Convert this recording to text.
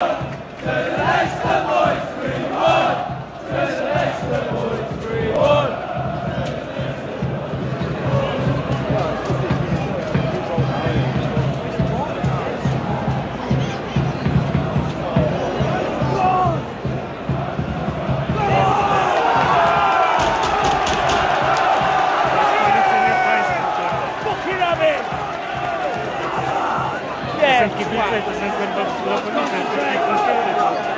Cześć, boys! Kibice, to są kurwa przygotowane, to jest konserwy.